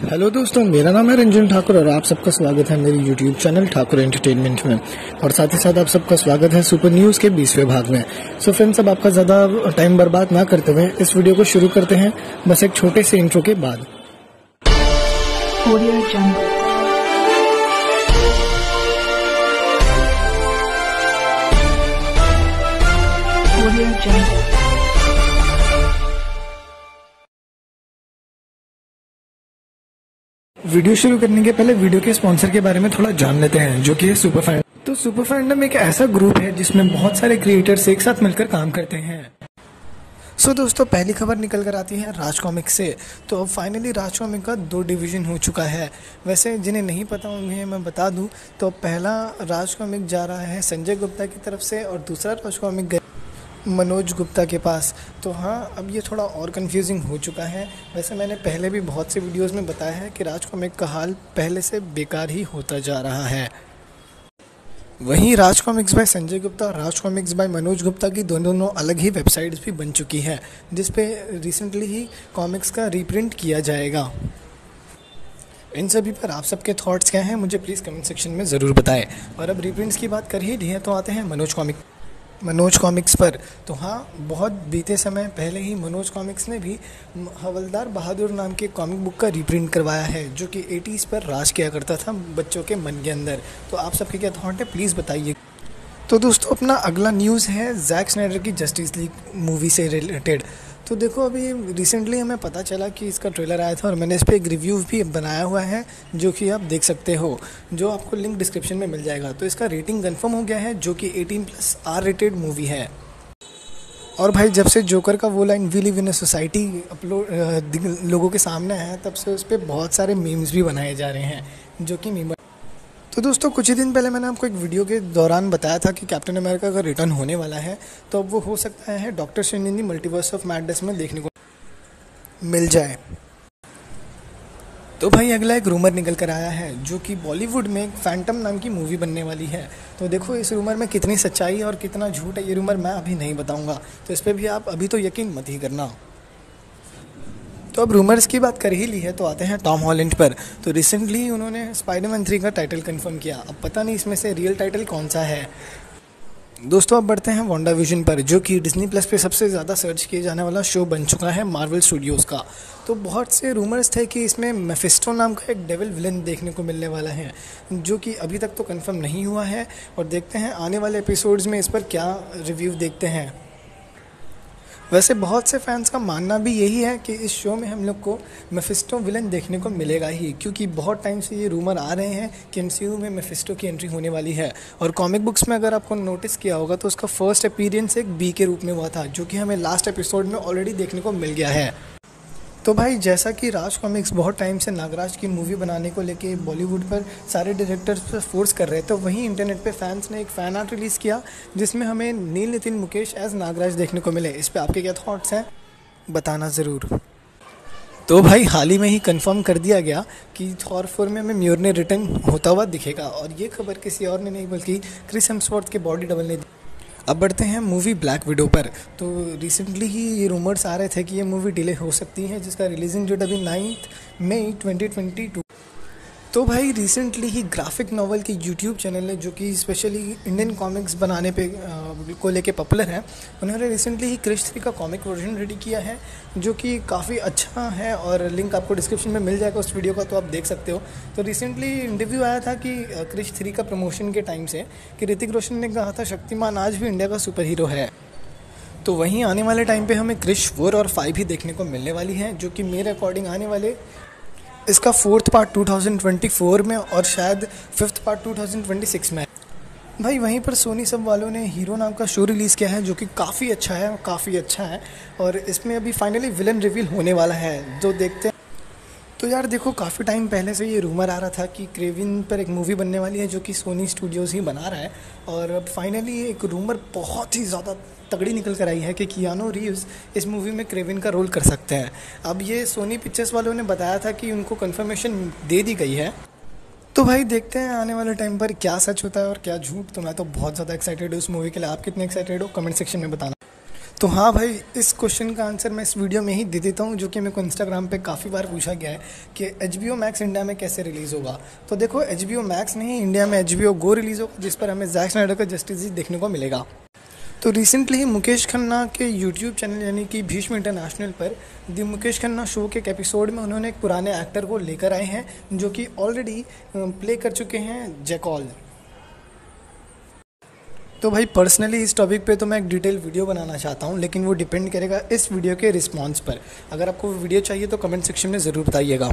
Hello दोस्तों, मेरा नाम है रंजन ठाकुर और आप सबका स्वागत है मेरे यूट्यूब चैनल ठाकुर एंटरटेनमेंट में। और साथ ही साथ आप सबका स्वागत है सुपर न्यूज़ के बीसवें भाग में। सो फ्रेंड्स अब आपका ज़्यादा टाइम बर्बाद ना करते हुए इस वीडियो को शुरू करते हैं, बस एक छोटे से इंट्रो के बाद. वीडियो शुरू करने के पहले वीडियो के स्पॉन्सर के बारे में थोड़ा जान लेते हैं जो कि है सुपर फैंड तो सुपर फैंडम एक ऐसा ग्रुप है जिसमें बहुत सारे क्रिएटर्स एक साथ मिलकर काम करते हैं। सो so, दोस्तों पहली खबर निकल कर आती है राज कॉमिक से। तो अब फाइनली राज कॉमिक का दो डिवीज़न हो चुका है। वैसे जिन्हें नहीं पता उन्हें मैं बता दूँ तो पहला राज कॉमिक जा रहा है संजय गुप्ता की तरफ़ से और दूसरा राज कॉमिक मनोज गुप्ता के पास। तो हाँ अब ये थोड़ा और कंफ्यूजिंग हो चुका है। वैसे मैंने पहले भी बहुत से वीडियोस में बताया है कि राज कॉमिक का हाल पहले से बेकार ही होता जा रहा है। वहीं राज कॉमिक्स बाय संजय गुप्ता और राज कॉमिक्स बाय मनोज गुप्ता की दोनों दोनों अलग ही वेबसाइट्स भी बन चुकी है जिस पे रिसेंटली ही कॉमिक्स का रीप्रिंट किया जाएगा। इन सभी पर आप सबके थॉट्स क्या हैं, मुझे प्लीज़ कमेंट सेक्शन में ज़रूर बताएँ। और अब रीप्रिंट्स की बात कर ही दी है तो आते हैं मनोज कॉमिक मनोज कॉमिक्स पर। तो हाँ बहुत बीते समय पहले ही मनोज कॉमिक्स ने भी हवलदार बहादुर नाम के कॉमिक बुक का रिप्रिंट करवाया है, जो कि एटीज़ पर राज किया करता था बच्चों के मन के अंदर। तो आप सबके क्या थॉट है? प्लीज़ बताइए। तो दोस्तों, अपना अगला न्यूज़ है जैक स्नाइडर की जस्टिस लीग मूवी से रिलेटेड तो देखो, अभी रिसेंटली हमें पता चला कि इसका ट्रेलर आया था और मैंने इस पर एक रिव्यू भी बनाया हुआ है, जो कि आप देख सकते हो, जो आपको लिंक डिस्क्रिप्शन में मिल जाएगा। तो इसका रेटिंग कन्फर्म हो गया है, जो कि 18 प्लस आर रेटेड मूवी है। और भाई, जब से जोकर का वो line we live in society upload लोगों के सामने आया तब से उस पर बहुत सारे मीम्स भी बनाए जा रहे हैं, जो कि मीम तो दोस्तों, कुछ ही दिन पहले मैंने आपको एक वीडियो के दौरान बताया था कि कैप्टन अमेरिका का रिटर्न होने वाला है। तो अब वो हो सकता है Doctor Strange multiverse of madness में देखने को मिल जाए। तो भाई, अगला एक रूमर निकल कर आया है, जो कि बॉलीवुड में एक फैंटम नाम की मूवी बनने वाली है। तो देखो, इस रूमर में कितनी सच्चाई और कितना झूठ है, ये रूमर मैं अभी नहीं बताऊँगा। तो इस पर भी आप अभी तो यकीन मत ही करना। तो अब रूमर्स की बात कर ही ली है तो आते हैं टॉम हॉलैंड पर। तो रिसेंटली उन्होंने स्पाइडरमैन थ्री का टाइटल कंफर्म किया। अब पता नहीं इसमें से रियल टाइटल कौन सा है। दोस्तों, अब बढ़ते हैं वोंडा विजन पर, जो कि डिज्नी प्लस पे सबसे ज़्यादा सर्च किए जाने वाला शो बन चुका है मार्वल स्टूडियोज़ का। तो बहुत से रूमर्स थे कि इसमें मेफिस्टो नाम का एक डेविल विलन देखने को मिलने वाला है, जो कि अभी तक तो कंफर्म नहीं हुआ है। और देखते हैं आने वाले एपिसोड्स में इस पर क्या रिव्यू देखते हैं। वैसे बहुत से फैंस का मानना भी यही है कि इस शो में हम लोग को मेफिस्टो विलन देखने को मिलेगा ही, क्योंकि बहुत टाइम से ये रूमर आ रहे हैं कि एमसीयू में मेफिस्टो की एंट्री होने वाली है। और कॉमिक बुक्स में अगर आपको नोटिस किया होगा तो उसका फ़र्स्ट अपीरियंस एक बी के रूप में हुआ था, जो कि हमें लास्ट एपिसोड में ऑलरेडी देखने को मिल गया है। तो भाई, जैसा कि राज कॉमिक्स बहुत टाइम से नागराज की मूवी बनाने को लेके बॉलीवुड पर सारे डायरेक्टर्स पर फोर्स कर रहे थे तो वहीं इंटरनेट पे फैंस ने एक फ़ैन आर्ट रिलीज़ किया, जिसमें हमें नील नितिन मुकेश एज नागराज देखने को मिले। इस पर आपके क्या थॉट्स हैं? बताना ज़रूर। तो भाई, हाल ही में ही कंफर्म कर दिया गया कि थॉर फोर में हमें म्योर ने रिटर्न होता हुआ दिखेगा, और ये खबर किसी और ने नहीं, बल्कि क्रिस हेम्सवर्थ के बॉडी डबल ने अब बढ़ते हैं मूवी ब्लैक विडो पर। तो रिसेंटली ही ये रूमर्स आ रहे थे कि ये मूवी डिले हो सकती है, जिसका रिलीजिंग डेट अभी नाइन्थ मई 2022 तो भाई रिसेंटली ही ग्राफिक नॉवल के यूट्यूब चैनल है जो कि स्पेशली इंडियन कॉमिक्स बनाने पे को लेके पॉपुलर है, उन्होंने रिसेंटली ही क्रिश थ्री का कॉमिक वर्जन रेडी किया है, जो कि काफ़ी अच्छा है और लिंक आपको डिस्क्रिप्शन में मिल जाएगा उस वीडियो का तो आप देख सकते हो। तो रिसेंटली इंटरव्यू आया था कि क्रिश थ्री का प्रमोशन के टाइम से, कि ऋतिक रोशन ने कहा था, शक्तिमान आज भी इंडिया का सुपर हीरो है। तो वहीं आने वाले टाइम पे हमें क्रिश फोर और फाइव ही देखने को मिलने वाली है, जो कि मेरे अकॉर्डिंग आने वाले इसका फोर्थ पार्ट 2024 में और शायद फिफ्थ पार्ट 2026 में भाई, वहीं पर सोनी सब वालों ने हीरो नाम का शो रिलीज़ किया है, जो कि काफ़ी अच्छा है, काफ़ी अच्छा है। और इसमें अभी फाइनली विलन रिवील होने वाला है जो देखते हैं। तो यार, देखो, काफ़ी टाइम पहले से ये रूमर आ रहा था कि क्रेविन पर एक मूवी बनने वाली है, जो कि सोनी स्टूडियोज़ ही बना रहा है। और अब फाइनली एक रूमर बहुत ही ज़्यादा तगड़ी निकल कर आई है कि कियानो रीव्स इस मूवी में क्रेविन का रोल कर सकते हैं। अब ये सोनी पिक्चर्स वालों ने बताया था कि उनको कन्फर्मेशन दे दी गई है। तो भाई देखते हैं आने वाले टाइम पर क्या सच होता है और क्या झूठ। तो मैं तो बहुत ज़्यादा एक्साइटेड हूँ उस मूवी के लिए। आप कितने एक्साइटेड हो? कमेंट सेक्शन में बताना। तो हाँ भाई, इस क्वेश्चन का आंसर मैं इस वीडियो में ही दे देता हूँ, जो कि मेरे को इंस्टाग्राम पे काफ़ी बार पूछा गया है कि H B O Max India में कैसे रिलीज़ होगा। तो देखो एच बी ओ मैक्स नहीं इंडिया में H B O go release होगा, जिस पर हमें जैक स्नाइडर का जस्टिस देखने को मिलेगा। तो रिसेंटली मुकेश खन्ना के यूट्यूब चैनल यानी कि भीष्म इंटरनेशनल पर दी मुकेश खन्ना शो के एक एपिसोड में उन्होंने एक पुराने एक्टर को लेकर आए हैं, जो कि ऑलरेडी प्ले कर चुके हैं जैकॉल तो भाई पर्सनली इस टॉपिक पे तो मैं एक डिटेल वीडियो बनाना चाहता हूँ, लेकिन वो डिपेंड करेगा इस वीडियो के रिस्पॉन्स पर। अगर आपको वीडियो चाहिए तो कमेंट सेक्शन में ज़रूर बताइएगा।